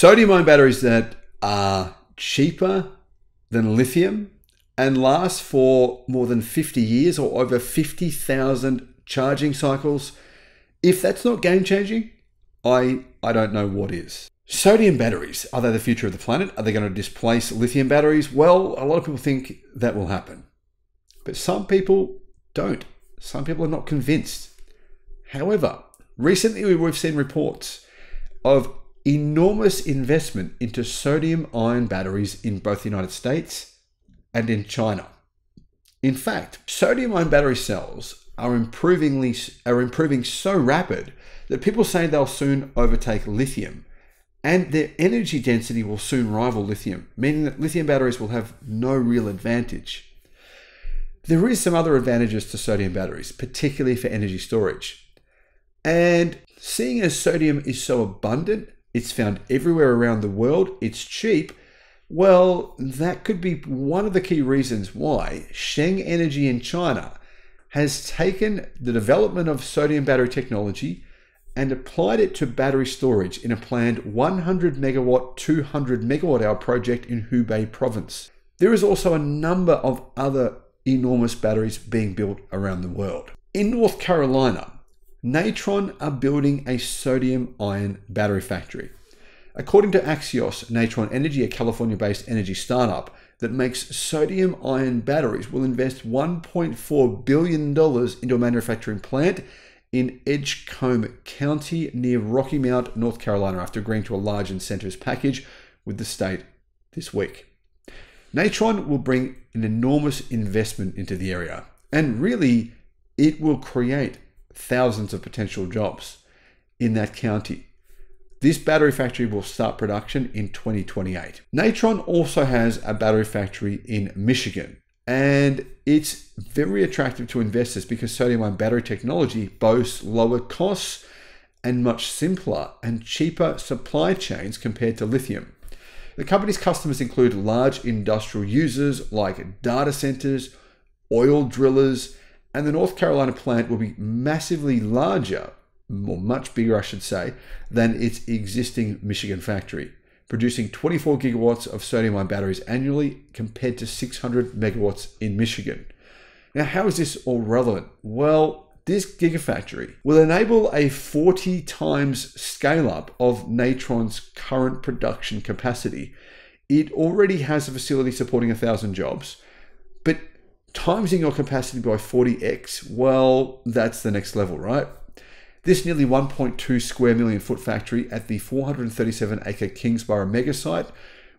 Sodium ion batteries that are cheaper than lithium and last for more than 50 years or over 50,000 charging cycles. If that's not game changing, I, I don't know what is. Sodium batteries, are they the future of the planet? Are they going to displace lithium batteries? Well, a lot of people think that will happen. But some people don't. Some people are not convinced. However, recently we've seen reports of enormous investment into sodium ion batteries in both the United States and in China. In fact, sodium ion battery cells are improvingly are improving so rapid that people say they'll soon overtake lithium and their energy density will soon rival lithium, meaning that lithium batteries will have no real advantage. There is some other advantages to sodium batteries, particularly for energy storage. And seeing as sodium is so abundant, it's found everywhere around the world, it's cheap, well, that could be one of the key reasons why Sheng Energy in China has taken the development of sodium battery technology and applied it to battery storage in a planned 100 megawatt, 200 megawatt hour project in Hubei province. There is also a number of other enormous batteries being built around the world. In North Carolina, Natron are building a sodium ion battery factory. According to Axios, Natron Energy, a California based energy startup that makes sodium ion batteries, will invest $1.4 billion into a manufacturing plant in Edgecombe County near Rocky Mount, North Carolina, after agreeing to a large incentives package with the state this week. Natron will bring an enormous investment into the area, and really, it will create thousands of potential jobs in that county. This battery factory will start production in 2028. Natron also has a battery factory in Michigan, and it's very attractive to investors because sodium ion battery technology boasts lower costs and much simpler and cheaper supply chains compared to lithium. The company's customers include large industrial users like data centers, oil drillers, and the North Carolina plant will be massively larger, or much bigger, I should say, than its existing Michigan factory, producing 24 gigawatts of sodium ion batteries annually compared to 600 megawatts in Michigan. Now, how is this all relevant? Well, this gigafactory will enable a 40 times scale up of Natron's current production capacity. It already has a facility supporting 1,000 jobs, but timesing your capacity by 40x, well, that's the next level, right? This nearly 1.2 square million foot factory at the 437 acre Kingsboro mega site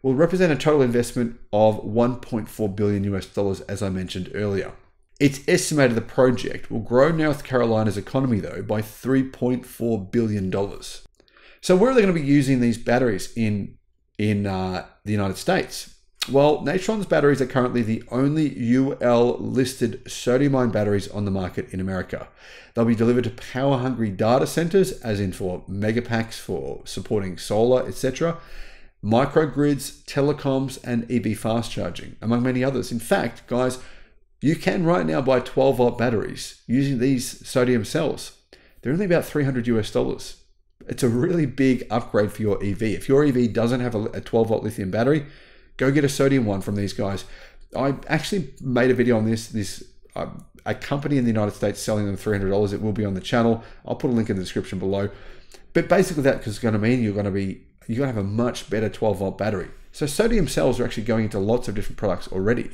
will represent a total investment of 1.4 billion US dollars, as I mentioned earlier. It's estimated the project will grow North Carolina's economy, though, by $3.4 billion. So, where are they going to be using these batteries in, in uh, the United States? Well, Natron's batteries are currently the only UL listed sodium ion batteries on the market in America. They'll be delivered to power hungry data centers, as in for megapacks for supporting solar, etc., microgrids, telecoms, and EV fast charging, among many others. In fact, guys, you can right now buy 12 volt batteries using these sodium cells. They're only about 300 US dollars. It's a really big upgrade for your EV. If your EV doesn't have a 12 volt lithium battery, go get a sodium one from these guys. I actually made a video on this. This uh, a company in the United States selling them $300. It will be on the channel. I'll put a link in the description below. But basically, that is going to mean you're going to be you're going to have a much better 12 volt battery. So sodium cells are actually going into lots of different products already.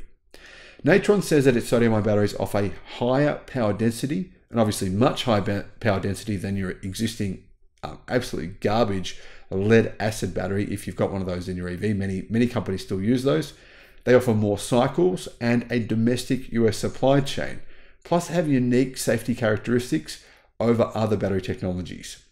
Natron says that its sodium ion batteries offer a higher power density and obviously much higher power density than your existing um, absolutely garbage lead acid battery if you've got one of those in your EV. Many, many companies still use those. They offer more cycles and a domestic US supply chain, plus have unique safety characteristics over other battery technologies.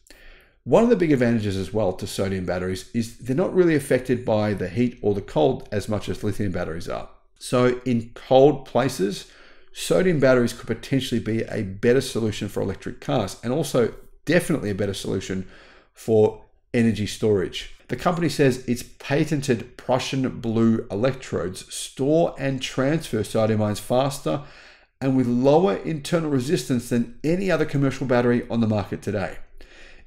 One of the big advantages as well to sodium batteries is they're not really affected by the heat or the cold as much as lithium batteries are. So, in cold places, sodium batteries could potentially be a better solution for electric cars and also definitely a better solution for energy storage. The company says its patented Prussian blue electrodes store and transfer sodium ions faster and with lower internal resistance than any other commercial battery on the market today.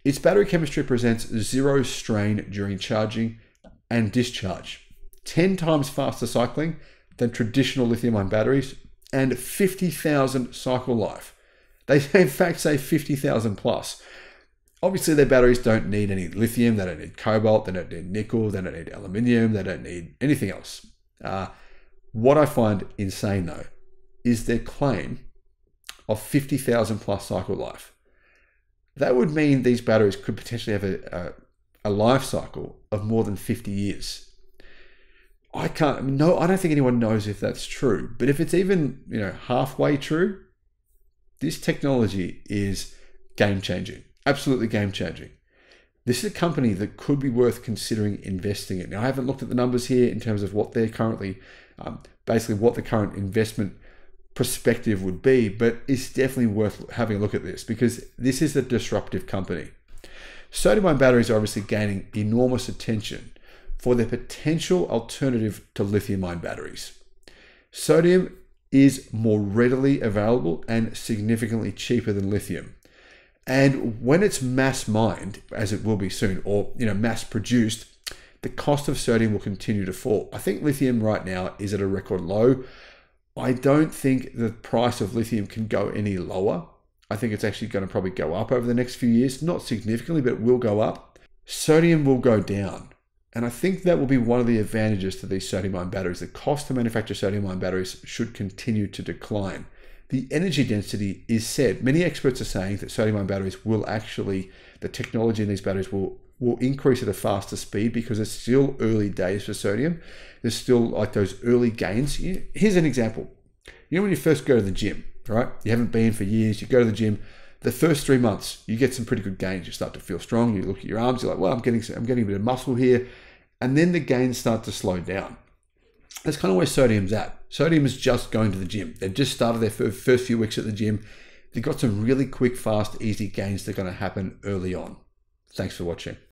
Its battery chemistry presents zero strain during charging and discharge, 10 times faster cycling than traditional lithium ion batteries, and 50,000 cycle life. They in fact say 50,000 plus. Obviously, their batteries don't need any lithium, they don't need cobalt, they don't need nickel, they don't need aluminium, they don't need anything else. Uh, what I find insane though is their claim of 50,000 plus cycle life. That would mean these batteries could potentially have a, a, a life cycle of more than 50 years. I can't, no, I don't think anyone knows if that's true, but if it's even, you know, halfway true, this technology is game changing, absolutely game changing. This is a company that could be worth considering investing in. Now, I haven't looked at the numbers here in terms of what they're currently, um, basically, what the current investment perspective would be, but it's definitely worth having a look at this because this is a disruptive company. Sodium ion batteries are obviously gaining enormous attention for their potential alternative to lithium ion batteries. Sodium is more readily available and significantly cheaper than lithium. And when it's mass mined, as it will be soon, or you know, mass produced, the cost of sodium will continue to fall. I think lithium right now is at a record low. I don't think the price of lithium can go any lower. I think it's actually going to probably go up over the next few years, not significantly, but it will go up. Sodium will go down. And I think that will be one of the advantages to these sodium ion batteries. The cost to manufacture sodium ion batteries should continue to decline. The energy density is said. Many experts are saying that sodium ion batteries will actually, the technology in these batteries will will increase at a faster speed because it's still early days for sodium. There's still like those early gains. Here's an example. You know when you first go to the gym, right? You haven't been for years. You go to the gym. The first three months, you get some pretty good gains. You start to feel strong. You look at your arms. You're like, well, I'm getting, I'm getting a bit of muscle here, and then the gains start to slow down. That's kind of where sodium's at. Sodium is just going to the gym. They've just started their first few weeks at the gym. They've got some really quick, fast, easy gains that are going to happen early on. Thanks for watching.